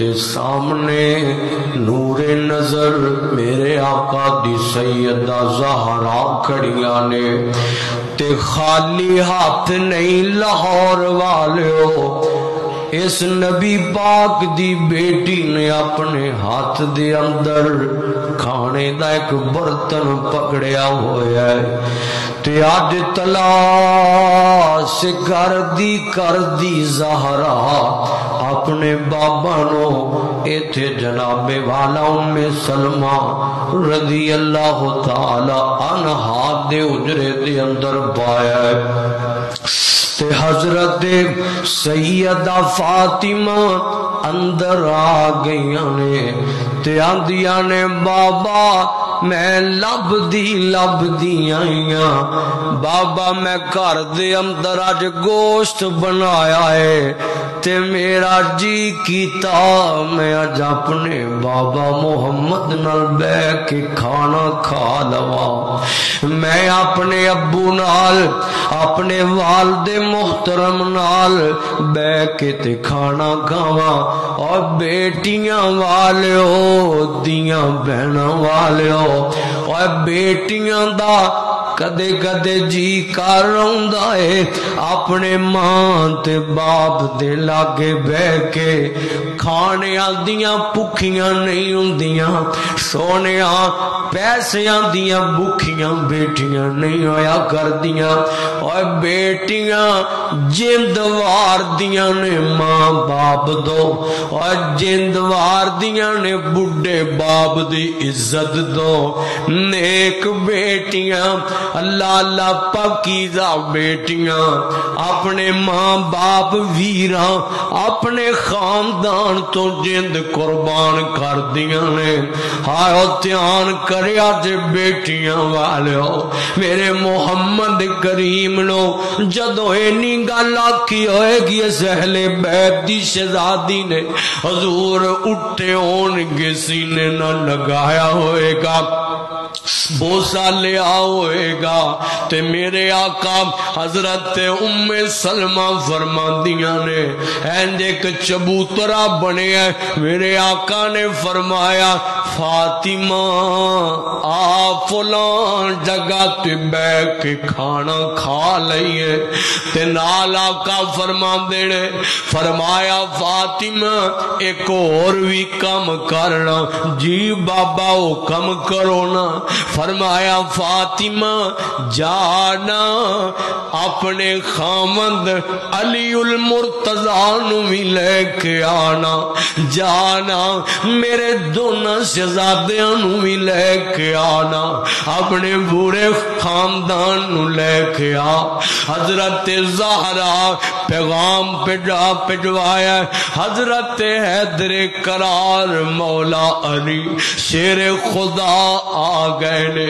ते सामने नूरे नज़र, मेरे आका दी सैयदा जहरा खड़िया ने। ते खाली हाथ नहीं लाहौर वाले इस नबी पाक दी बेटी ने अपने हाथ दे अंदर खाने का एक बर्तन पकड़िया होया ते अज तलाश कर दी कर दी जहरा अपने बाबा नो इथे जनाबे वाला उम्मे सलमा रज़ी अल्लाह तआला अनहा दे उजरे दे अंदर पाया ते हज़रत सैयदा फातिमा अंदर आ गई ने। आंदिया ने बाबा मैं लभदी लभदी आईया बाबा मैं घर दे अंदर अज गोश्त बनाया है ते मेरा जी कीता मैं अज अपने बाबा मोहम्मद नाल बह के खाना खा लवा मैं अपने अबू नाल अपने वालदे मोहतरम नाल बह के ते खाना खावा और बेटियाँ वाले दिया बहना वाले और बेटियाँ दा कदे कदे जी कर अपने माँ ते बाप दे लागे बह के खाने दिया भुखियाँ नहीं होंदिया सोने पैसिया दिया भुखियाँ बेटियाँ नहीं होया कर दिया और बेटियाँ जिंद वार दिया ने माँ बाप दो, और जिंद वार दिया ने बुढ़े बाप दी इज़्ज़त दो। नेक बेटियाँ अल्लाह अल्लाह पकीजा बेटियाँ, अपने माँ बाप वीरा, अपने खानदान तो जिंद कुर्बान कर दिया ने। हायो ध्यान करया जे बेटियाँ वाले मेरे मोहम्मद करीम नो जदों इन्नी गल आखी होएगी सहले बैत दी शहजादी ने हजूर उठे होने सीने न लगाया होएगा, बोसा लिया होएगा। ते मेरे आका, हज़रत उम्मे सलमा फरमादिया ने इंज एक चबूतरा बने मेरे आका ने फरमाया, फातिमा फुलान जगह ते बह के खाना खा लईए। ते नाल आका फरमा देने फरमाया, फातिमा, एक और भी कम करना, जी बाबा वो कम करो ना। फरमाया, फातिमा, जाना अपने खामंद अली उल मुर्तजा भी लेके आना। जाना मेरे दोनों शहजादिया भी लेके आना। अपने बुरे खानदान लेके आ। हज़रत जहरा पैगाम पिजा पिजवाया हज़रत हैदर करार मौला अली, शेर खुदा आ गए ने।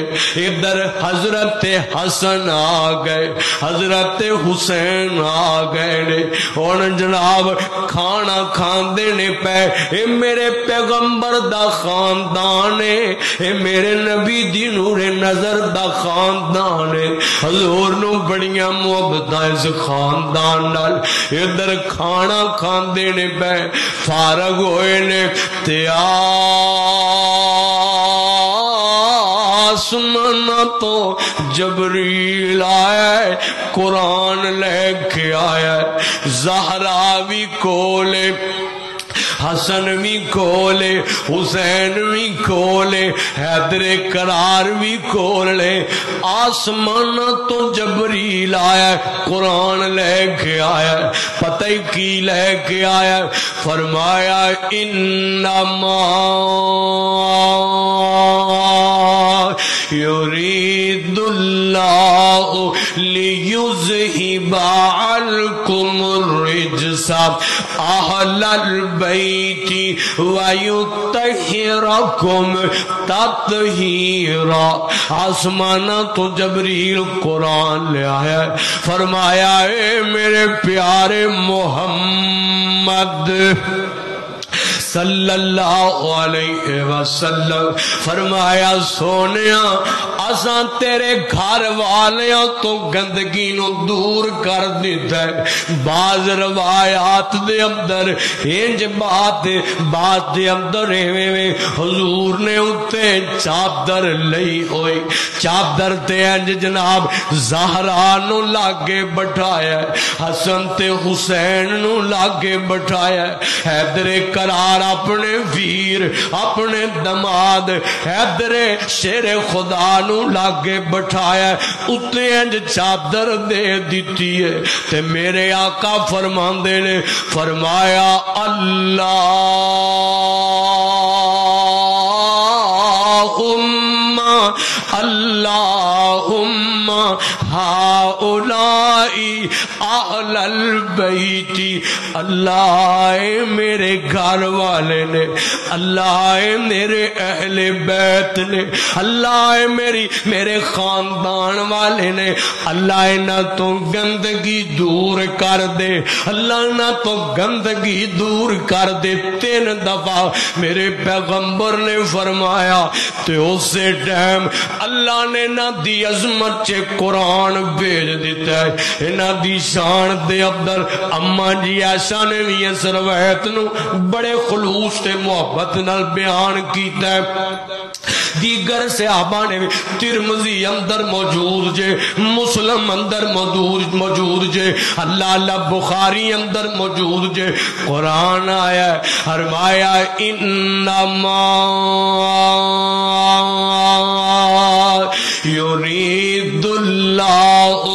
इधर हज़रत हसन आ गए, हज़रत हुसैन आ गए ने। हूँ जनाब खाना खाते ने पे ये मेरे पैगंबर दा खानदान है ए मेरे नबी दी नूरे नज़र दा है। हजूर नु बड़िया मुहब्बत इस खानदान इधर खाना खाते ने पै फारग होए ने तो जबरील आया कुरान लेके आया जहरा भी कोले हसन भी खोले, हुसैन भी खोले, हैदरे करार भी खोले। आसमान तो जबरी लाया कुरान लेके आया पता ही की लेके आया। फरमाया इन्नमा युरीदुल्लाहु लियुज़हिबा अलकुम रिजसा अहलल बैती वयुतहिरकुम ततहीरा आसमाना तो जबरील कुरान ले आया फरमाया ए मेरे प्यारे मोहम्मद सल्लल्लाहु अलैहि वसल्लम। फरमाया सोने असा तेरे घर वालिया तो गंदगी नु दूर कर दिता है बाज रवायात दे अंदर, इंज बात बात दे अंदर एवें हजूर ने उत्ते चादर लई होई। चादर ते इंज जनाब जहरा नु लागे बैठाया, हसन ते हुसैन नु लागे बैठाया। हैदरे करार अपने वीर, अपने दमाद हैदरे शेरे खुदा लागे बैठाया उत्ते इंज चादर दे दी है। ते मेरे आका फरमाते ने, फरमाया अल्लाह। अल्लाह मेरे घर वाले ने अल्लाह मेरे अहले बैत ने अल्लाह मेरी मेरे खानदान वाले ने अल्लाह ना तो गंदगी दूर कर दे अल्लाह ना तो गंदगी दूर कर दे तीन दफ़ा मेरे पैगंबर ने फरमाया तो उसे टाइम अल्लाह ने ना दी अजमत च कुरान भेज दिता है। इन्हों की शान दे अंदर अम्मा जी ऐसा ने भी इस रवायत न बड़े खलूस से मुहब्बत न बयान किया दीगर सहाबा ने तिरमजी अंदर मौजूद जे, मुस्लिम अंदर मौजूद मौजूद जे, अल्लाह अल्लाह बुखारी अंदर मौजूद जे, कुरान आया हरमाया इन्नमा युरीदुल्लाहु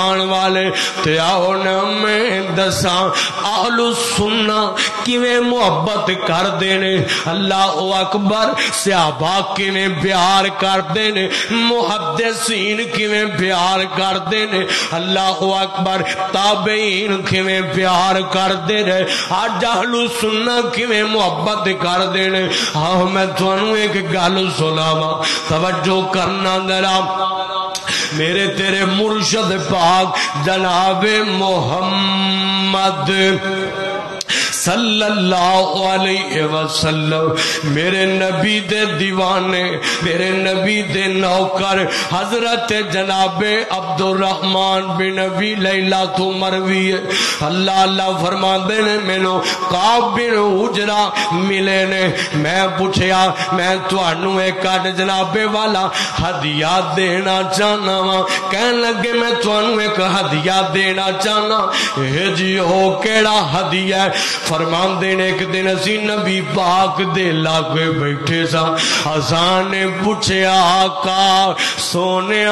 जान वाले ते आओ न मैं दसा आलू सुनना किवें मोहब्बत कर देने अल्लाह ओ अकबर सहाबा किवें प्यार कर देने मुहद्दिसीन किवें प्यार कर देने अल्लाह ओ अकबर ताबेईन किवें प्यार कर दे ने आज आलू सुनना किवें मोहब्बत कर देने आओ मैं थानू एक गल सुनावा तवज्जो करना जरा मेरे तेरे मुर्शद पाक जनाबे मोहम्मद। सल्लल्लाहु मेरे नबी दे दीवाने, मेरे नबी दे नौकर, हज़रत जनाबे अब्दुलरहमान बिन नबी लैला तो मरवी। है अल्लाह अल्लाह फरमाते ने मैनू काब बिन उजरा मिले ने। मैं पूछया, मैं थानू एक जनाबे वाला हदिया देना चाहना वा। कह लगे, मैं थानू एक हदिया देना चाहना। जी हो केड़ा हदिया फरमाते ने एक दिन असी नबी पाक दे लागे बैठे सा। हसान ने पूछया आका सोने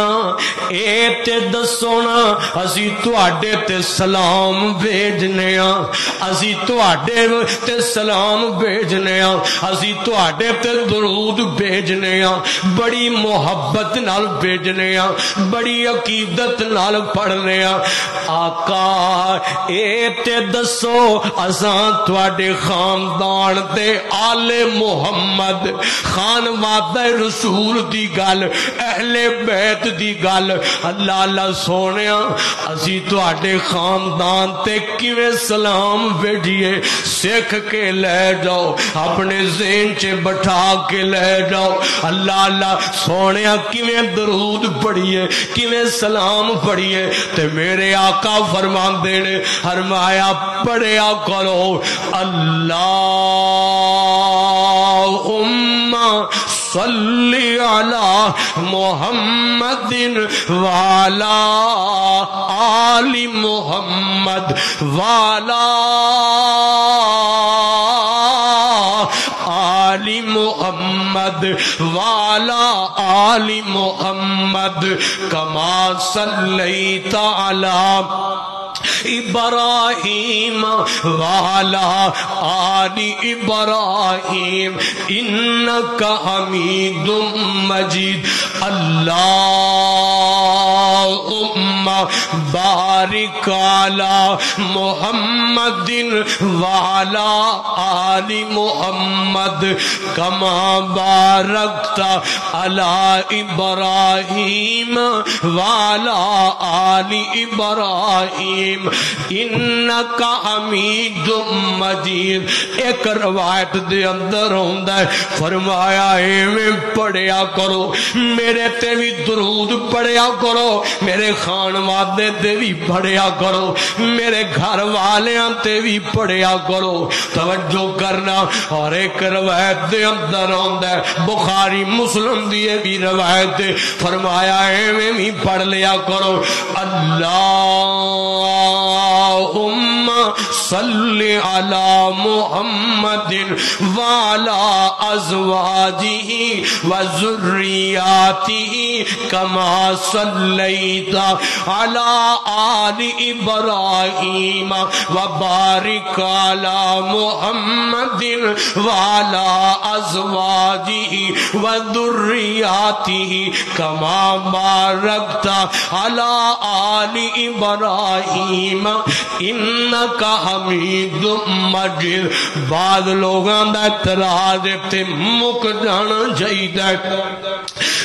ए ते दसो ना, असी तुहाडे ते सलाम भेजने असी तुहाडे ते सलाम भेजने असी तुहाडे ते दरूद भेजने बड़ी मोहब्बत नाल भेजने बड़ी अकीदत नाल पढ़ने आका ए ते दसो, असा थोड़े खानदान ते आले मुहम्मद खान वादा रसूल दी गल अहले बैत दी गल अल्लाह अल्लाह सोने असी थोड़े खानदान ते किवें सलाम भेजिए सिख के ले जाओ अपने जेन च बैठा के ले जाओ अल्लाह अल्लाह सोने किवें दरूद पढ़िए किवें सलाम पढ़िए ते मेरे आका फरमाते ने हरमाया पढ़िया करो अल्लाहुम्मा सल्ली अला मोहम्मदिन वाला आली मोहम्मद वाला आली मोहम्मद वाला आली मोहम्मद कमा सल्लैता अला इब्राहिम वाला आली इब्राहिम इन्नका हमीदुम मजीद। अल्लाह बारिकाला, मोहम्मदिन वाला, आली मोहम्मद, कमा बारकता, अला इब्राहिम वाला, आली इब्राहिम। इन्नका हमीद मजीद। एक रवायत दे अंदर है। फरमाया, एवें पढ़िया करो। मेरे ते भी दरूद पढ़िया करो। मेरे खान वादे ते भी पढ़िया करो। मेरे घर वाले ते भी पढ़िया करो। तवज्जो करना और एक रवायत दे अंदर आंदा बुखारी, मुस्लिम दी भी रवायत फरमाया, एवें भी पढ़ लिया करो। अल्लाह सल्ले अला मुहम्मदिन वाला अजवाजी व जुर्रियाती कमा सल्लैता अला आलि इब्राहीम व बारिक अला मुहम्मदिन वाला अजवाजी व दुर्रियाती कमा बारकता अला आलि इब्राहीम। इन्नका हमीद मजिद बाद लोगों का इतराज मुक जाना चाहिए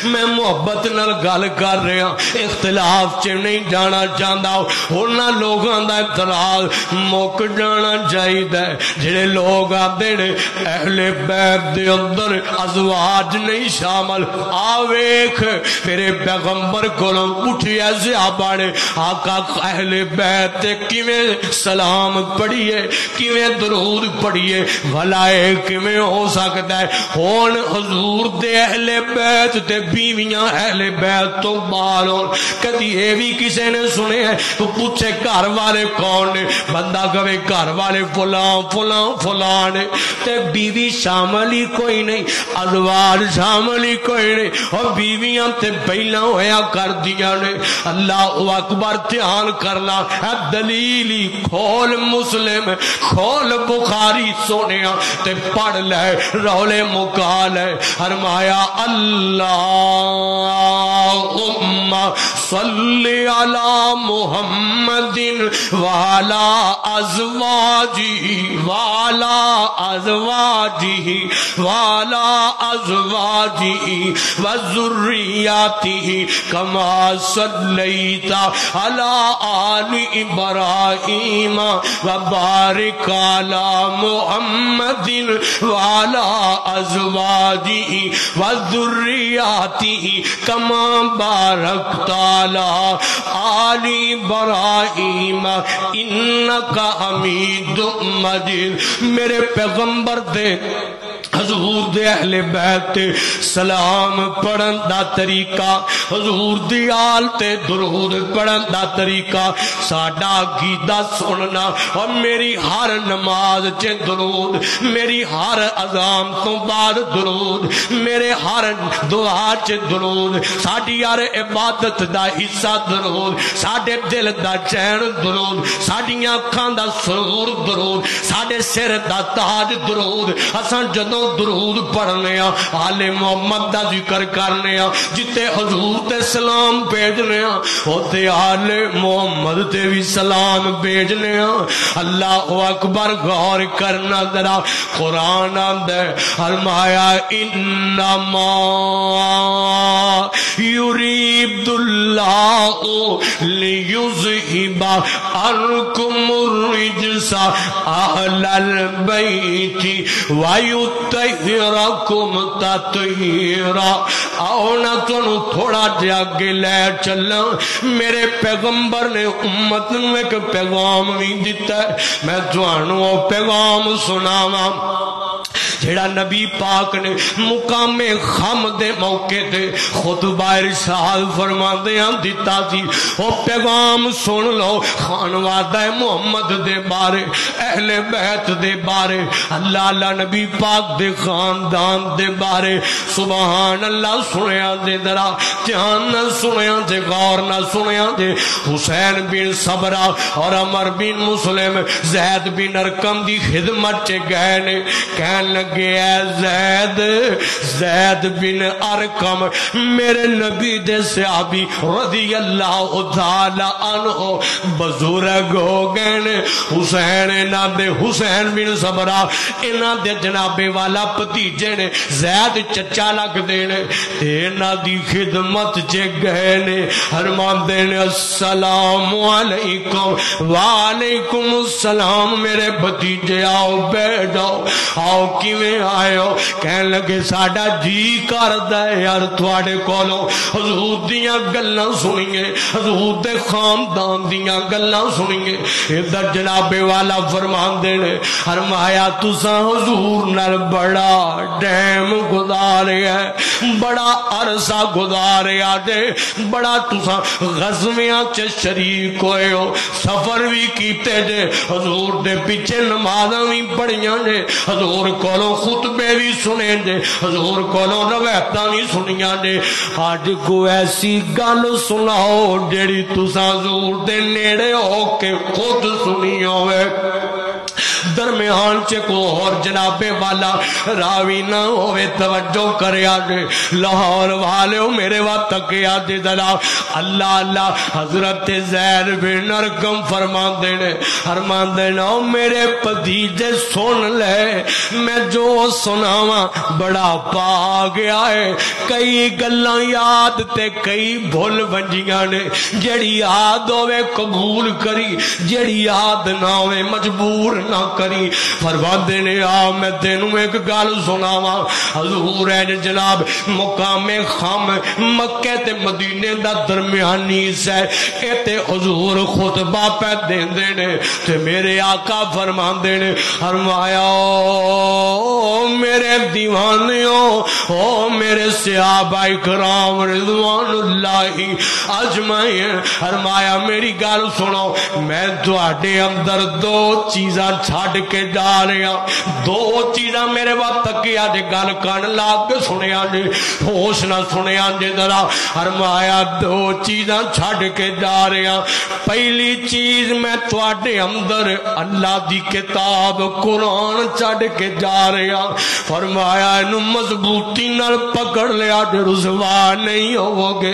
मैं मुहब्बत न गल कर रहा इख्तलाफ च नहीं जाना चाहता उन्होंने लोगों का इतराज मुक जाना चाहिए जेडे लोग आते ने, अहले बैत दे अंदर अजवाज नहीं शामिल। आ वेख मेरे पैगंबर को उठिया सियाबा ने। आका अहले बैत किवें सलाम पढ़िए, किवें दरूद पढ़िए भलाए किवें हो सकता है। हुन हजूर दे अहले बैत ते बीवियाँ अहले बैत तो बाहर हो कदी ये भी किसी ने सुने तो पूछे घर वाले कौन ने बंदा कवे घर वाले फुला फुला फुला ने ते बीवी शामिल ही कोई नहीं अजवाज शामिल ही कोई नहीं और बीवियाँ ते पहला होया कर दिया ने अल्लाह अकबर ध्यान करना है दलील खोल मुस्लिम खोल बुखारी सोने ते पढ़ ले रौले मुका ले हरमाया अल्लाह सल्ले अला मुहम्मदिन वाला अजवाजी वाला अजवाजी वाला अजवाजी वजुर्रियाती कमा सल्लैता अला आलि इब्राहीम व बारिक अला मुहम्मदिन वाला अजवाजी कमा बारक ताला। आली इब्राहीम का अमीद मजीद मेरे पैगंबर दे हजूर दे बैत सलाम पढ़न दा तरीका। हजूर दी ते दरूद पढ़न दा तरीका। साडा गीदा सुनना, और मेरी हर नमाज़ च दरूद, मेरी हर अजाम तो बाद दरूद, मेरे हर दुआ च दरूद। साडी हर इबादत दा हिस्सा दरूद, साडे दिल दा चैन दरूद, साडियाँ अखां दा सुरूर दरूद, साडे सिर दा ताज दरूद। असां जदों दरूद पढ़ने आले मोहम्मद का ज़िक्र करने जिते हजूर ते सलाम भेजने उते आले मोहम्मद ते भी सलाम भेजने अल्लाह अकबर गौर करना जरा कुरान आंदा, फरमाया, इन्नमा युरीबुल्लाह लियुज़हिबा अनकुम रिजसा अहलल बैति वायुतहिरकुम ततहीरा आओ ना तुहानू थोड़ा जागे लै चला। मेरे पैगंबर ने उम्मत में एक पैगाम भी दिता मैं थानू पैगाम सुनावा। जेड़ा नबी पाक ने मुकामे खम दे मौके ते खुतबा इरशाद फरमांदियाँ दिता सी। ओ पैगाम सुन लो, खान वादा है मोहम्मद दे बारे, अहले बैत दे बारे, अल्लाह अल्लाह नबी पाक दे खानदान दे बारे। सुबहान अल्लाह सुनया दे दरा ध्यान न सुनया जे गौर न सुनया जे हुसैन बिन सबरा और अमर बिन मुस्लिम, जैद बिन अरकम दी खिदमत च गए ने। कहन लगे है जैद जैद बिन अरकम, मेरे नबी दे सहाबी रज़ी अल्लाह तआला अनहु बुज़ुर्ग हो गए हुसैन इन्हां दे हुसैन बिन सबरा इन्हां दे जनाबे वाला भतीजे ने जैद चचा लगदे ने ते इन्हां दी खिदमत च गए ने फरमांदे ने अस्सलाम वालेकुम वालेकुम सलाम मेरे भतीजे आओ बैठ जाओ आओ किवें आयो? कह लगे साडा जी करदा है यार थोड़े कोलों। हजूर दियाँ गल्लां सुनिए, हजूर दे खानदान दियाँ गल्लां सुनिए। इधर जनाबे वाला फरमांदे ने, फरमाया, तुसा हजूर नाल बड़ा टैम गुजारिया बड़ा अरसा गुजारिया जे बड़ा तुसा गजवियाँ च शरीक होए हो। सफ़र भी कीते जे, हजूर दे पीछे नमाजा भी पढ़िया जे, हजूर कोलों खुतबे भी सुने जे हजूर को रवायत भी सुनिया जे अज को ऐसी गल सुनाओ, जेड़ी तुसा हजूर दे नेड़े होके खुद सुनी होवे। दरम्यान च को और जनाबे वाला रावी ना होवे, तवज्जो करे जे लाहौर वाले हो मेरे वा तके जे जरा अल्लाह अल्लाह, हज़रत जैर बिन अरकम फरमांदे ने फरमांदे ने, ओ मेरे भतीजे सुन ले, मैं जो सुनावा, बड़ा पा गया है कई गल्लां याद ते कई भुल वंजियाँ ने, जेड़ी याद होवे कबूल करी, जेड़ी याद ना होवे, मजबूर ना करी। फरमाते ने, आ, मैं तेन एक गल सुनावा। हजूर है जनाब, मुकामे खम मक्के ते मदीने दा दरम्यानी है ए हजूर खुतबा पे देंदे ने ते मेरे आका फरमाते ने, फरमाया मेरे दीवाने, ओ, मेरे सियाबा कराम रिजवानुल्लाही अजमाइन। फरमाया, मेरी गल सुनो, मैं थोड़े अंदर दो चीजा छड़ के जा रहा दो चीजा मेरे वाल तकिया जे गल कन ला के सुनिया जे होश ना सुनिया जे जरा। फरमाया दो चीजा छड़ के जा रहा पहली चीज़ मैं थोड़े अंदर अल्लाह दी किताब, कुरान छड़ के जा रहा फरमाया मजबूती नाल पकड़ लिया जे रुसवा नहीं होवोगे,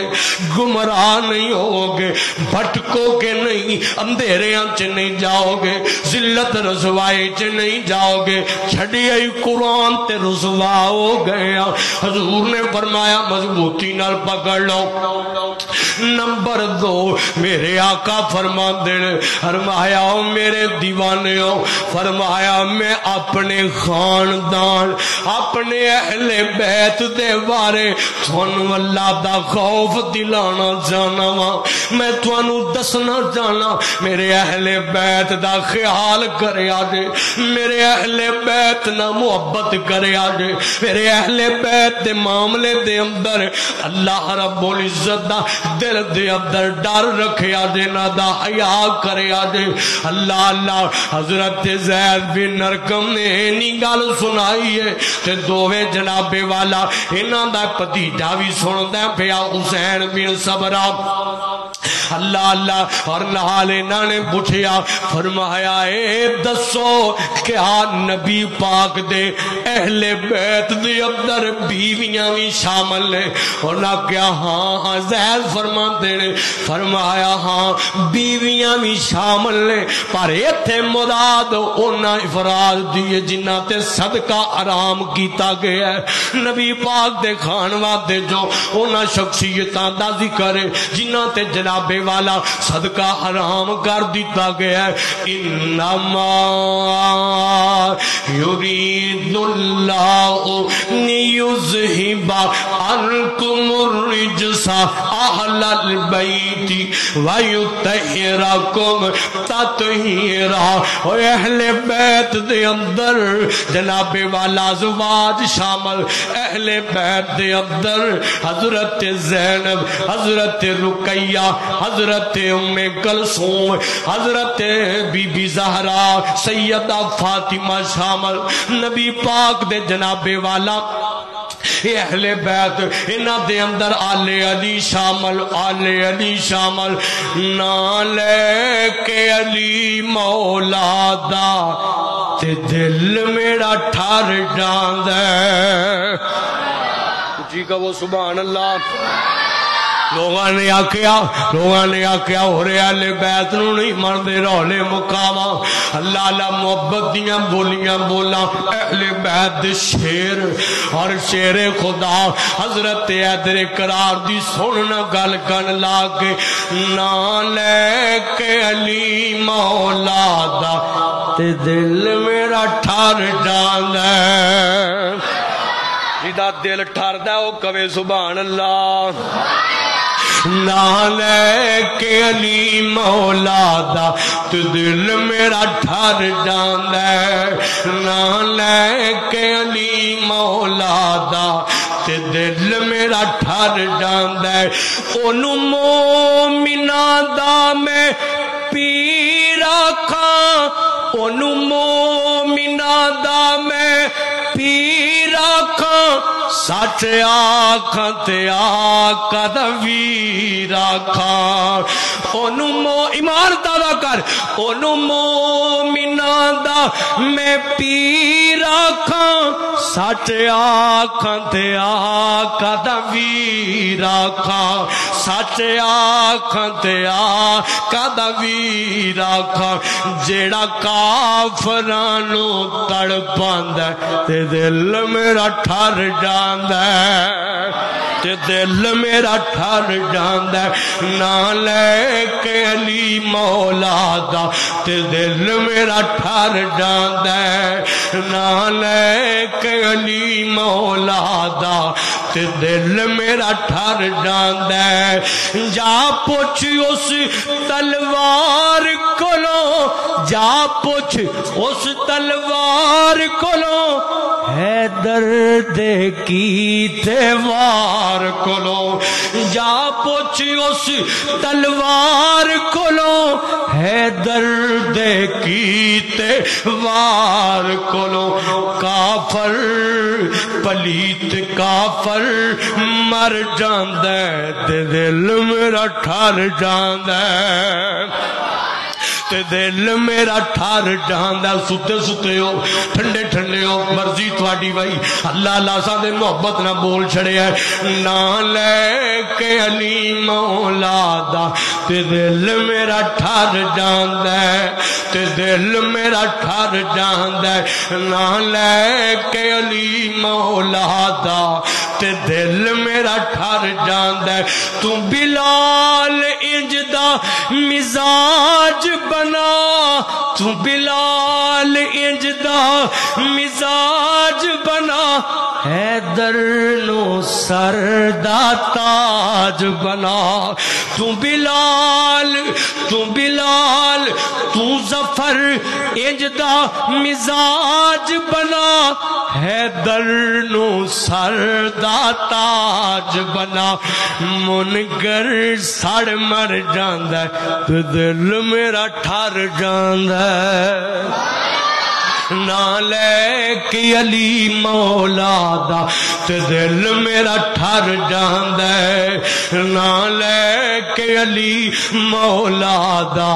गुमराह नहीं होवोगे, भटकोगे नहीं अंधेरे च नहीं जाओगे। जिल्लत रसवाए च नहीं जाओगे? छड़ी आई कुरान ते रुसवा हो गया हजूर ने फरमाया, मजबूती नाल पकड़ लो। नंबर दो, मेरे आका फरमा देन फरमाया मेरे दीवाने, फरमाया, मैं अपने खानदान, अपने अहले बैत दे बारे थानू अल्लाह दा खौफ दिलाना चाहना वा। मैं थानू दसना चाहना, मेरे अहले बैत दा ख्याल करे जे मेरे अहले बैत ना मुहब्बत करे जे मेरे अहले बैत दे मामले दे अंदर अल्लाह रब्बुल इज़्ज़त दा दिल दे अंदर डर रखया जे ना दा हया करे जे अल्लाह अल्लाह, हज़रत जैद बिन नरकम ने नी गल सुनाई है। ते दोवे जनाबे वाला, इन्हां दा भतीजा भी सुनदा पिया हुसैन बिन सबरा। अल्लाह अल्लाह और नाल पूछया फरमाया दसो क्या नबी पाक दे अहले बैत दे अंदर बीवियाँ भी शामिल ने उन्हें क्या हाँ हाँ फरमाते ने। फरमाया हाँ बीवियाँ भी शामिल ने पर इथे मुराद दी जिन्ना ते सदका आराम किया गया है। नबी पाक दे खान वादे जो उन्ना शख्सियतां दा ज़िक्र है जिन्ना ते जनाबे वाला सदका आराम कर दिता गया है। इन्नमा बैती अहले बैत दे अंदर, जनाबे वाला जुवाज शामिल। अहले बैत दे अंदर, हज़रत जैनब, हज़रत रुकैया हज़रत उम्मे कलसूम, हज़रत बीबी जहरा, सैयदा फातिमा शामिल, नबी पाक दे जनाबे वाला अहले बैत, इन्हों दे अंदर आले अली शामल, आले अली शामल ना लेके अली मौला दा ते दिल मेरा ठर जांदा जी का वो सुबह अल्लाह। लोगों ने आख्या, लोगों ने आख्या हो ले बैत नहीं मनते रौले मुकावा। अल्लाह अल्लाह मुहब्बत दिया बोलियाँ बोला। अहले बैत शेर और शेरे खुदा, हज़रत ऐदरे करार दी सुन गल कन ला के ना लैके अली मौला ते दिल मेरा ठर जांदा जिदा दिल ठरदा कवे सुभान अल्लाह। नाल के अली मौला दा, तू दिल मेरा ठर जांदा नाल के अली मौला दा दिल मेरा ठर जांदा ओनू मोमिना दा मैं पीरा खा ओनू सच आख ते आका दा वीर आखा ओनू मो ईमान दावा कर ओनू मोमिना दा मैं पीर आखा। सच आख ते आका दा सच आख ते आका दा वीर आखा। जेड़ा काफरां ते दिल मेरा ठर जा ते दिल मेरा ठर जांदा ना लेके अली मौला दा ते दिल मेरा ठर जांदा ना लेके अली मौला दा ते दिल मेरा ठर जांदा जा पुछ उस तलवार कोलो जा पुछ उस तलवार कोलो है दर्द की तेवार कोलो जा पुछ उस तलवार कोलो है दर्द की तेवार कोलो काफर, पलीत काफर, मर जांदा ते दिल मेरा ठर जांदा ते दिल मेरा ठर जांदा सुते सुते हो, ठंडे ठंडे हो, मर्ज़ी थोड़ी भाई। अल्लाह लासा दे मोहब्बत ना बोल छड़िया ना लेके अली मौला दा, ते दिल मेरा ठर जांदा ते दिल मेरा ठर जांदा ना लेके अली मौला दा, ते दिल मेरा ठर जांदा तू बिलाल इंजदा मिजाज बना तू बिलाल इंजदा मिजाज बना। हैदर नो सरदा ताज बना। तू बिलाल तू बिलाल, तू ज़फ़र इंजदा मिजाज बना। हैदर नो सरदा ताज बना। मुनगर सड़ मर जांदा ते दिल मेरा ठर जांदा ना लेके अली मौला दा, ते दिल मेरा ठर जांदा ना लेके अली मौला दा,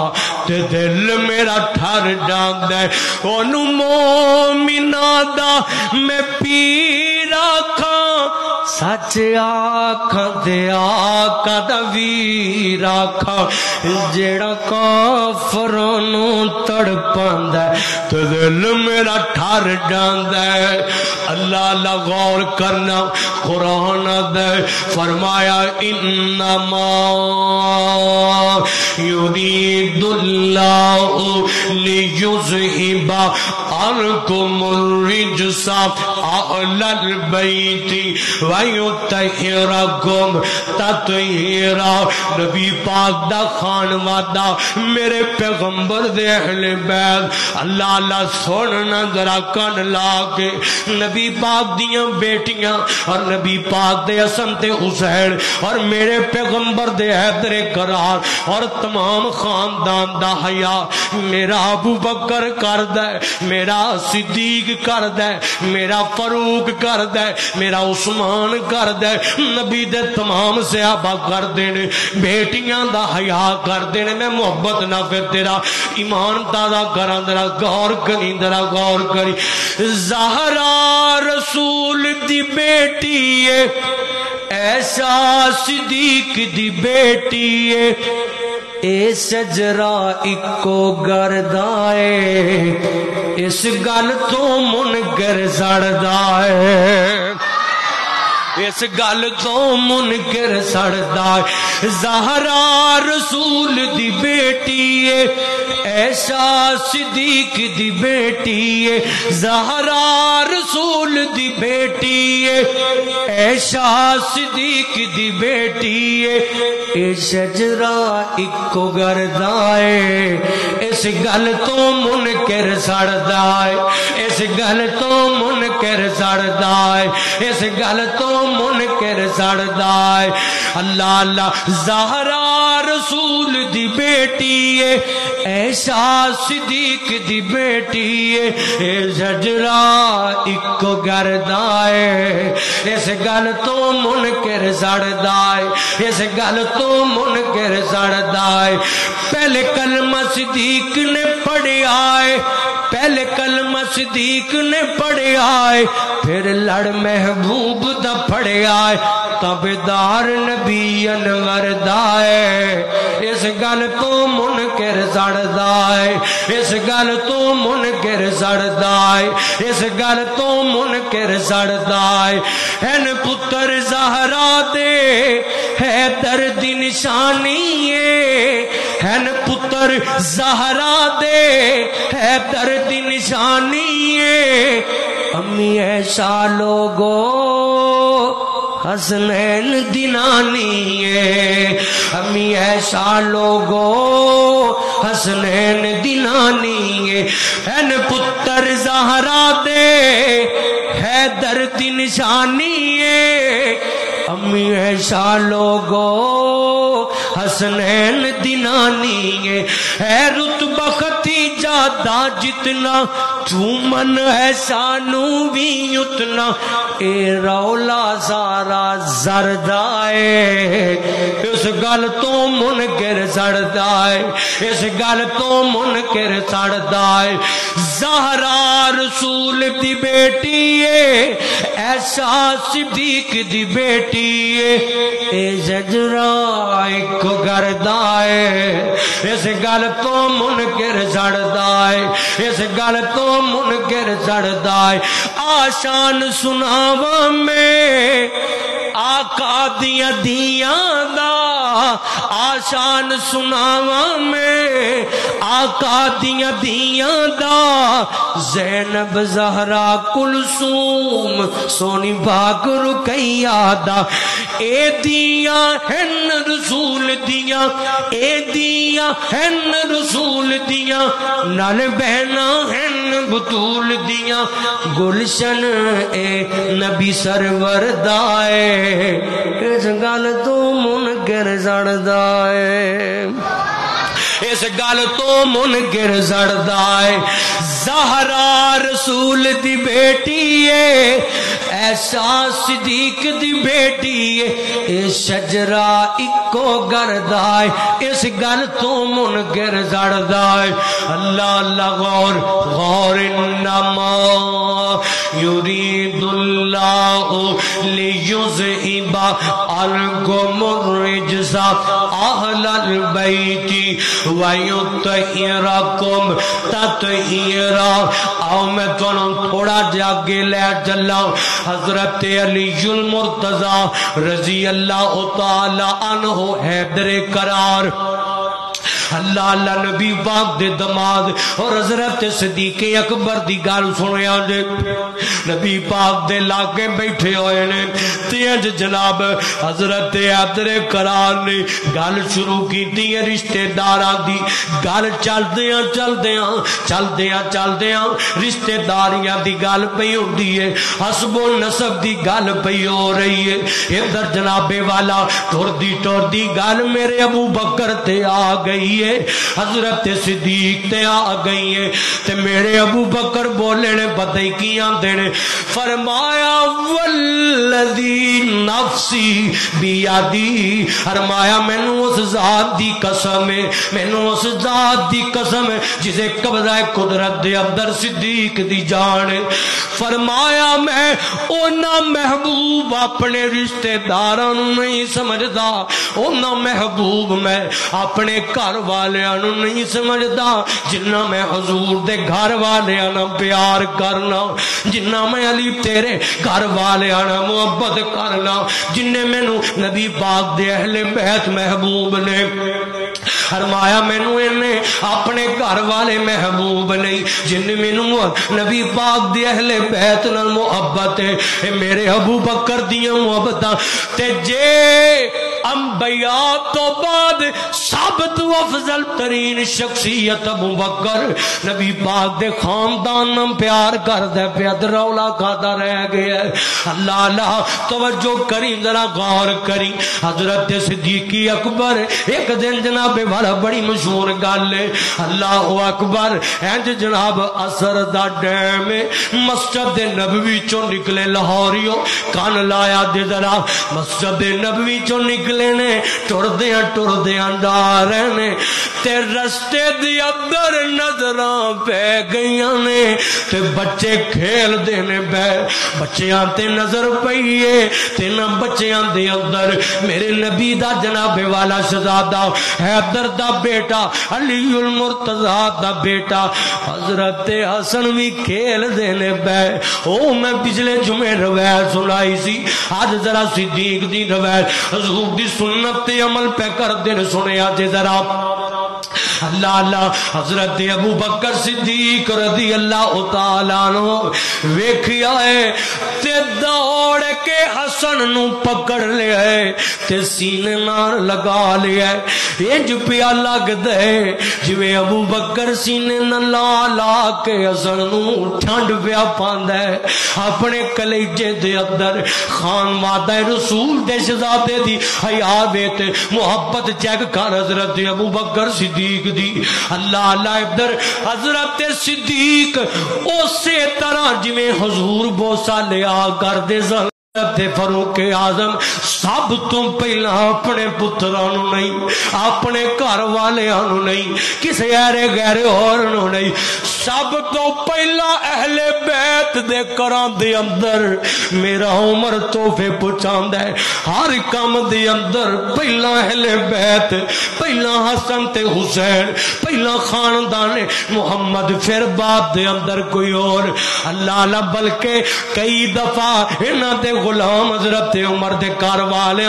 ते दिल मेरा ठर जांदा ओनू मोमिना मैं पीरा खा सच आख दे आका दा वीर आखा। जेड़ा काफरों नु तड़पांदा ते दिल मेरा ठर जांदा अल्लाह अल्लाह गौर करना कुरान दे फरमाया इन्नमा युरीदुल्लाहु लियुज़हिबा अनकुम व वायु तहिरा नबी पाक दा, खान वादा, मेरे पैगंबर दे बैत अल्लाह अल्लाह सुन जरा कन ला के नबी पाक दिया बेटियाँ, और नबी पाक दे ते हुसैन, और मेरे पैगंबर दे हैदरे करार, और तमाम खानदान दा हया। मेरा अबू बकर कर दे मेरा सिद्दीक कर दे मेरा फरूक कर दे मेरा उस्मान कर दे नबी दे तमाम सियाबा कर देन बेटियाँ दा हया कर देन मैं मोहब्बत ना फिर तेरा ईमान ताज़ा करा जरा गौर करी जरा गौर करी जहरा रसूल दी बेटी है ऐसा सिद्दीक दी बेटी है ए सजरा इको गरदाए इस गल तो मुनकर सड़दा है इस गल तो मुनकर सड़दा जहरा रसूल दी बेटी है ऐसा सिद्दीक दी बेटी है, जहरा रसूल दी बेटी है ऐसा सिद्दीक दी बेटी है। ए शजरा इको गरदा है। इस गल तो मुनकर सड़दा है। इस गल तो मुनकर सड़दा है। इस गल तो मुनकर सड़दा है अल्लाह अल्लाह, जहरा रसूल दी बेटी है ऐसा सिद्दीक दी बेटी है, ए जजरा इको गरदा है। इस गल तो मुनकर सड़दा है, इस गल तो मुनकर सड़दा है। पहले कलमा सिद्दीक ने पढ़िया है पहले कलमा सिद्दीक ने पढ़िया है फिर लड़ महबूब दा पढ़िया है तबेदार नबी अनवर दाए इस गल तो मुनकर सड़दा है, इस गल तो मुनकर सड़दा है, इस गल तो मुनकर सड़दा है। हैन पुत्र जहरा दे, है दर्द निशानी हैन पुत्र जहरा दे, है दर्द निशानी अम्मी ऐसा लोगो, हसनैन दिनानी है अम्मी ऐसा लोगो, हसनैन दिनानी है हैन पुत्र जहरा दे, है दर्द निशानी अम्मी ऐसा लोगो हसनैन दिनानी है, है रुतबा खती ज़्यादा जितना तू मन है सानू भी उतना। ए रौला सारा जरदाए इस गल तो मुनकर है। इस गल तो मुन मुनकर सड़दाए जहरा रसूल दी बेटी है। ऐसा सिद्दीक दी बेटी है। ए जजरा एक करदाए इस गल तो मुनकर है इस गल तो मुनकर है आशान सुनावा में आका दिया दिया दा, आशान सुनावा में। आका दिया दिया दा, जैनब जहरा कुलसूम, सोनी बाग रुकैया दा। ए दिया हन रसूल दिया, ए दिया हन रसूल दिया। नल बहना हन बतूल दिया। गुलशन ए नबी सरवर दाए इस गल तो मुनकर सड़दा है इस गल तो मुनकर सड़दा है जहरा रसूल दी बेटी है ऐसा सिद्दीक दी बेटी है ए शजरा इको गरदा है इस गल तो मुनकर सड़दा है अल्लाह अल्लाह गौर गौर अलकुमुर्रिजसा अहलल बैती वयुतहिरकुम ततहीरा। आओ मैं तुहानू थोड़ा जागे लै चला हज़रत अलीयुल मुर्तजा रज़ी अल्लाह तआला अन्हु हैदर करार। अल्लाह नबी पाक दे और हज़रत सदीके अकबर दी गल सुनिया नबी दे लागे बैठे हुए ने। तेज जनाब, हज़रत आदरे करार ने गल शुरू की रिश्तेदार दी। गल चलदे चलदे चलदे चलदे रिश्तेदारियाँ दी गल पई होती है। हसबो नसब की गल पी हो रही है। इधर जनाबे वाला तुरदी टुरदी गल मेरे अबू बकर आ गई है। हज़रत सिद्दीक ते आ गई है ते मेरे अबू बकर बोले ने पता ही की आंदे ने फरमाया वल्लदी नफसी बियादी। फरमाया, मैनू उस जात दी कसम है, मैनू उस जात दी कसम है, जिसे कब्जा कुदरत दे अंदर सिद्दीक दी जान फरमाया, मैं ओना महबूब अपने रिश्तेदार नहीं समझदा। ओना महबूब मैं अपने घर वाले नहीं समझदा। जिन्ना मैं हजूर दे घर वाले प्यार करना, जिन्ना मैं अली तेरे घर वाले मुहब्बत करना, जिन्ने मैनू नबी पाक दे अहले बैत महबूब ने फरमाया, मैनू इन्हें अपने घर वाले महबूब नहीं जिन्हें मैनू नबी पाक दे अहले बैत न मुहब्बत है। मेरे अबू बकर दिया मुहब्बत, ते जे अंबिया तो बाद सब तो अफजल तरीन शख्सियत अबू बकर नबी पाक दे खानदान प्यार कर दे पे रौला खाता रह गया अल्लाह अल्लाह, तवज्जो करी, जरा गौर करी। हज़रत सिद्दीकी अकबर, एक दिन जनाब वाला बड़ी मशहूर गल है। अल्लाह अकबर इंज जनाब असर दा डैम मस्जिद नबवी चो निकले लाहौरियो, कन लाया दे जरा। मस्जिद नबवी चो निकले निकले ने टुरद टुरद डा रहे ने ते रस्ते दी अंदर नज़र पै गई ने, ते बच्चे खेलते ने बै। बच्चिया ते नज़र पई है ते ना बच्चिया दे अंदर। मेरे नबी दा जनाबे वाला शहजादा, हैदर दा बेटा अली उल मुर्तजा दा बेटा। हज़रत हसन भी खेल देने बै। ओ, मैं पिछले जुमे रवैत सुनाई सी अज जरा सिद्दीक दी रवैत हजूर सुन्नत अमल पै कर दिन सुने जे जरा। अल्लाह अल्लाह हज़रत अबू बकर सिद्दीक रदी अल्लाह तआला नो वेखिया है ते दौड़ के हसन नु पकड़ लिया है, ते सीने नाल लगा लिया है। इंज पिया लगदा है, जिवें अबू बकर सीने नाल ला ला के हसन नु ठंड पिया पांदा अपने कलेजे दे अंदर खान माता रसूल दे शहजादे दी, हया वेत मोहब्बत चेक कर हज़रत अबू बकर सिद्दीक दी। अल्लाह अल्लाह इधर हज़रत सिद्दीक उसे तरह जिमें हजूर बोसा लिया करते फरूक आज़म, सब तो पहला अपने नहीं, अपने घर नहीं, किसी ऐरे गहरे नहीं। सब तो पहला अहले बैत दे कर अंदर, मेरा उम्र तोहफे पहुँचा है, हर कम दे अंदर पहला अहले बैत, पहला हसन ते हुसैन, पहला खानदान मुहम्मद फिर बाद दे अंदर कोई और अल्लाह बल्कि कई दफ़ा इन्होंने गुलाम हज़रत उमर के घर वाले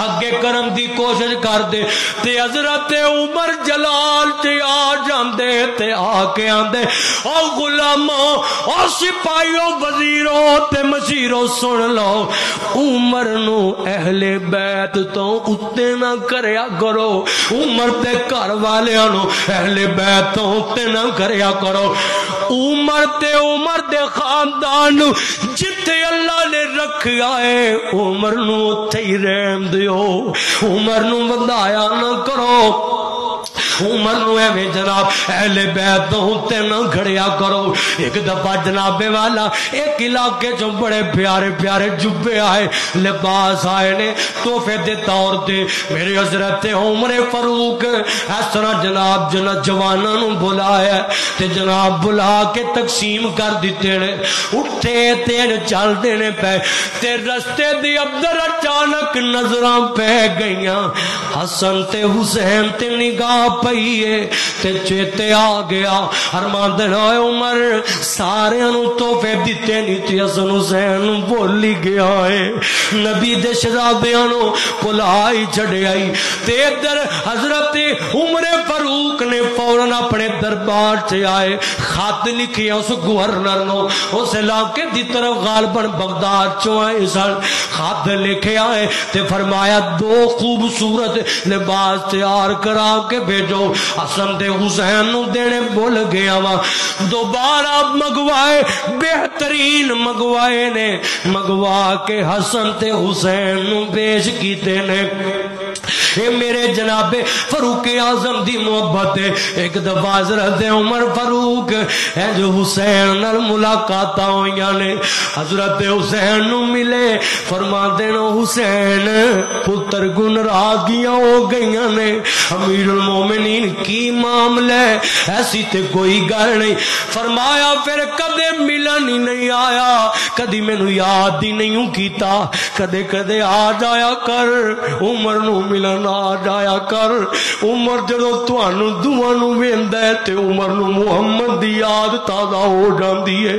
अगे करन की कोशिश करते ते हज़रत उमर जलाल ते आ जाते आके आंदे, ओ गुलामो, ओ सिपाहियों, वजीरों मशीरों सुन लो उमर नु अहले बैत तो उत्ते ना करो, उमर ते घर वाले अहले बैत तो उत्ते ना करो। उमर ते उमर दे खानदान जिथे अल्लाह ने रखा है, उमर नु ही रहन दियो। उमर नु वधाया ना करो। उमर जनाब, अहले बैत उत्ते करो। एक दफ़ा जनाबे वाला, एक इलाके चो बड़े प्यारे प्यारे आए, लिबास आए ने तोहफे के तौर पर मेरे हज़रत उमरे फरूक, इस तरह जनाब जना जवाना बुलाया, ते जनाब बुला के तकसीम कर दिते ने। उठे तेन चलते ने पे, ते रस्ते दी अंदर अचानक नज़र पै गई हसन ते हुसैन ते निगाह पई है ते चेते आ गया हरमान उमर सारे तोहफे दिते नहीं ते हसन हुसैन भुल ही गया है नबी दे शराबिया भुलाई छड़ियाई ते इधर हज़रत उमरे फरूक ने फ़ौरन अपने दरबार से आए खत लिखिया उस गवर्नर नो उस इलाके की तरफ़ गालबन बगदाद चो आए सन खत लिखे आए ते फरमाया दो खूबसूरत लिबास तैयार करा के भेजो हसन ते हुसैन देने भुल गया वा। दोबारा मंगवाए, बेहतरीन मंगवाए ने। मंगवा के हसन ते हुसैन पेश किते ने। मेरे जनाबे, फरूक आज़म दी मोहब्बत एक दफ़ा हज़रत उमर फरूक है जो हुसैन मुलाकात हुई हज़रत हुसैन नु मिले फरमा देनो हुसैन, पुत्र गुनरागियाँ हो गई ने। अमीर मोमिनीन, की मामला ऐसी ते कोई गल नहीं। फरमाया, फिर कदे मिलन ही नहीं आया। कदी मैनू याद ही नहीं कदे कदे आ जाया कर, उमर नु मिलन ना जाया कर उमर जो थानू दुआ वेंदा उमर मुहम्मद दी याद ताज़ा हो जाती है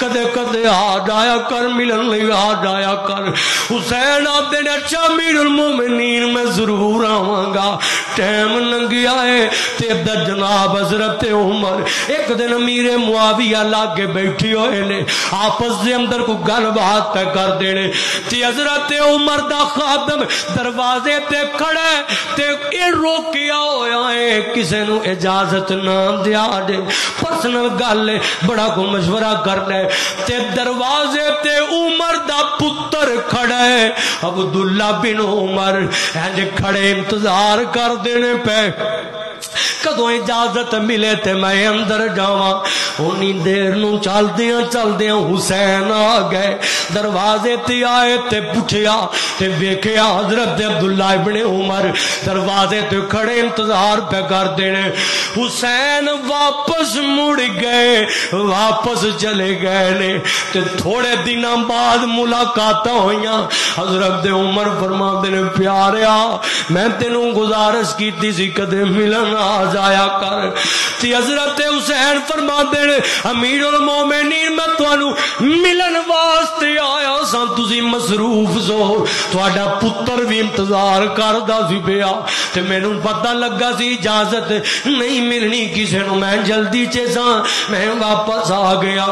कदे कदे आ जाया कर मिलन आ जाया कर हुसैन अच्छा मैं ज़रूर आवांगा टाइम लंघिया है ते जनाब हज़रत उमर एक दिन मीरे मुआविया लागे बैठी हुए ने आपस के अंदर को गलबात कर देने हज़रत उमर दा खादम दरवाजे ते खड़ा ते ए रोकिया होया है, किसे नु इजाज़त ना दिया जे पर्सनल गल बड़ा को मशवरा करना है। ते दरवाजे ते उमर दा पुत्र खड़ा है, अब्दुल्ला बिन उमर इंज खड़े इंतज़ार कर देने पे। कदों इजाज़त मिले ते मैं अंदर जावा। उन्नी देर नु चलदिया चलदिया हुसैन आ गए। दरवाजे आए ते पुछया वेख्या हज़रत अब्दुल्ला इब्ने उमर। दरवाजे ते खड़े इंतज़ार पे कर देने। हुसैन वापस मुड़ गए, वापस चले गए ने। ते थोड़े दिन बाद मुलाकात हुई हज़रत उमर फरमा ने प्यारिया मैं तेन गुजारिश की सी, कदे मिलन आ जाया कर। हज़रत हुसैन फरमा दे अमीर उल मोमिनीन, मैं थानू मिलन वास्ते आया सा, तुसी मसरूफ सो। थोड़ा पुत्र भी इंतज़ार करदा सी पिया। ते मैनू पता लगा सी, इजाज़त नहीं मिलनी किसी नु। मैं जल्दी च सा, मैं वापस आ गया।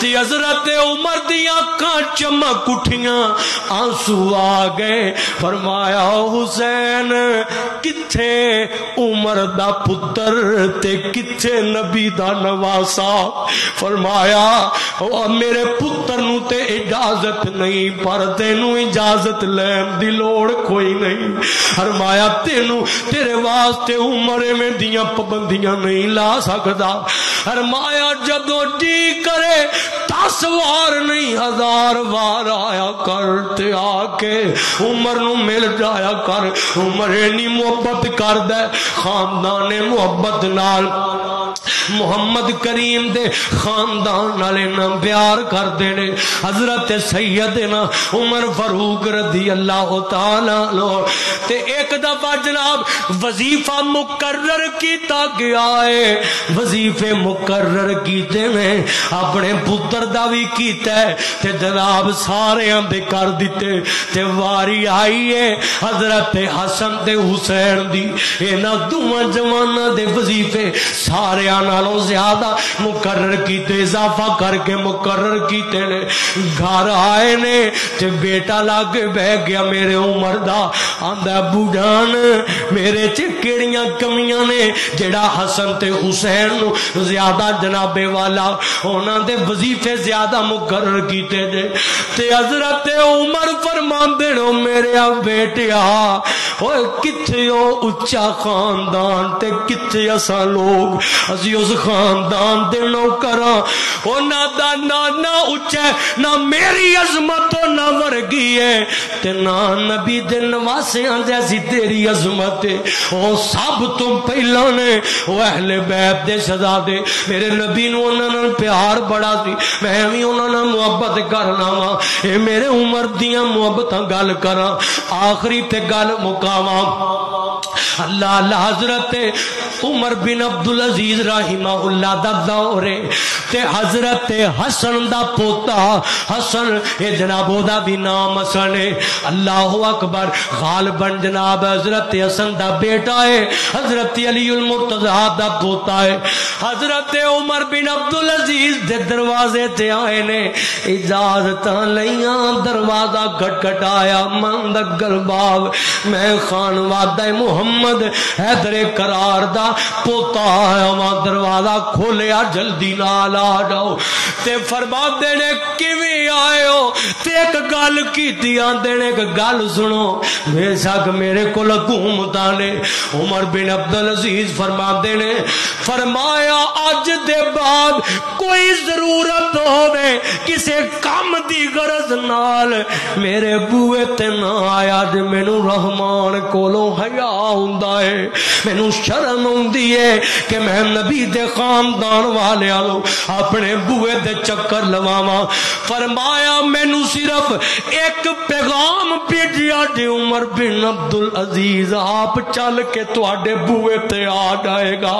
ते हज़रत उमर दी अखां चमक उठियाँ, आँसू आ गए। फरमाया, हुसैन किथे उमर दा पुत्र पुत्र ते किथे नबी दा नवासा? फरमाया ओ मेरे पुत्र नु ते इजाज़त नहीं, पर तेनू इजाज़त लैन दी लोड़ कोई नहीं। फरमाया, तेनू, तेरे वास्ते उम्र में दिया पाबंदियाँ नहीं ला सकता फरमाया, जदों जी करे, दस वार नहीं, हज़ार वार आया कर ते आके उमर नु मिल जाया कर। उमर इन्नी मुहब्बत कर दे खानदान मुहब्बत नाल। मुहम्मद करीम दे खानदान नाले ना प्यार कर देने हज़रत सैयद ना उमर फरूक रदी अल्लाह लो ते एक दफ़ा जनाब, वजीफा मुकर्रर किया गया है। वजीफे मुकर्रर कीते ने, अपने पुत्र दा भी है। ते जनाब सारे दे कर दिते ते वारी आई है हज़रत हसन ते हुसैन दी। इन्हां दोवां जवाना दे वजीफे सारे नालों ज़्यादा मुकर्र किते, इजाफा करके मुकर्र किते ने। घर आए ने ते बेटा लाग बह गया मेरे उमर दा। आंदा, बुढ़ान, मेरे च केड़ियाँ कमियाँ ने? जेड़ा हसन ते हुसैन नु ज़्यादा जनाबे वाला उन्हां दे वजीफे ज़्यादा मुकर्र किते ने। ते हज़रत उमर फरमांदे नो मेरे बेटिया, ओए किथे ओ उच्चा खानदान ते किथे असा लोग? असी उस खानदान दे नौकर। दा नाना उच्चा, ना मेरी अजमत ना वर्गी है ते ना नबी दे नवासियाँ जैसी तेरी अजमत है ओ सब तो पहला ने, ओ अहले बैत दे शहजादे। मेरे नबी नु उन्हां प्यार बड़ा सी। मैं भी उन्हां मुहब्बत करना वा। ए मेरे उमर दियाँ मुहब्बतां गल करा। आखिरी ते गल मुका फरमावा अल्लाह अल्लाह हज़रत उमर बिन अब्दुल अज़ीज़ राहिमाहुल्ला दा दौर ते हज़रत हसन दा पोता हसन, ए जनाब ओदा भी नाम हसन है। अल्लाह अकबर, गालबन जनाब हज़रत हसन दा बेटा है। हज़रत अली उल मुर्तजा दा पोता है। हज़रत उमर बिन अब्दुल अज़ीज़ दे दरवाजे ते आए ने, इजाज़त लिया दरवाज़ा खटखटाया मन दगल बाब मैं खान वादा मुहम्मद, हैदरे करार दा पोता आया दरवाज़ा खोलिया, जल्दी नाल आ जाओ। ते फरमाते ने, किवें हो ते एक गल की आंदे ने, एक गल सुनो बेशक मेरे को हुकूमत ने। उमर बिन अब्दुल अज़ीज़ फरमाते ने, फरमाया अज दे बाद कोई ज़रूरत होवे, किसे काम दी गरज नाल मेरे बुए ते ना आया जे मेनू रहमान कोलों हया हुंदा है। मेनू शर्म आती है कि मैं नबी दे खानदान वाले आलो, अपने बुए दे चक्कर लवावा। फरमाया, मैनू सिर्फ़ एक पैगाम भेजिया जे उमर बिन अब्दुल अज़ीज़, आप चल के थोड़े बुए ते आ जाएगा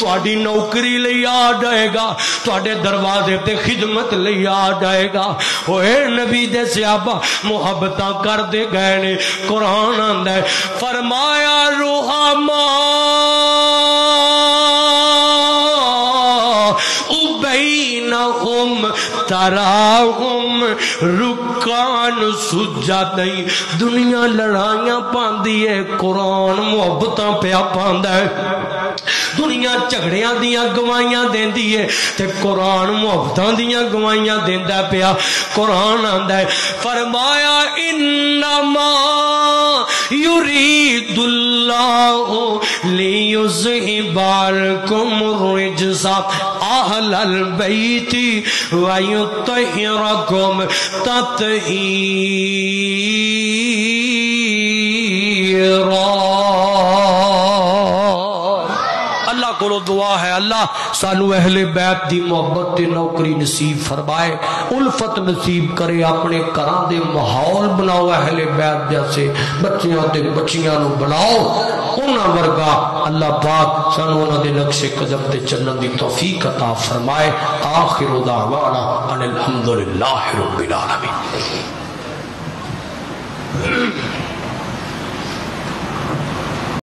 थोड़ी नौकरी ले आ जाएगा थोड़े दरवाजे ते खिदमत ले आ जाएगा। ओए नबी दे सियाबा मुहब्बत कर दे गए ने, कुरान आंदा फरमाया, रोहा माँ तराहुम रुकान सुजा नहीं दुनिया लड़ाइया पाती है कुरान मुहब्बत पाया पाद दुनिया झगड़िया दिया गवाइया देंदी है ते कुरान मुहब्बत दिया गवाइया देंदा पिया। कुरान आंदा है फरमाया, इन्नमा युरीदुल्लाहु लियुज़हिबालकुम रिजसा अहलल बैति व युतहिरकुम ततहीरा को दुआ है, अल्लाह सानू अहले बैत की मुहब्बत से नौकरी नसीब फरमाए, उल्फत नसीब करे, अपने घर के माहौल बनाओ, अहले बैत जैसे बच्चों के बच्चिया बनाओ उन्होंने वर्गा अल्लाह पाक सानू उन्होंने नक्शे कदम से चलने की तोफीक अता फरमाए आखिर उदावाना अलहमदुल्ला Thank you.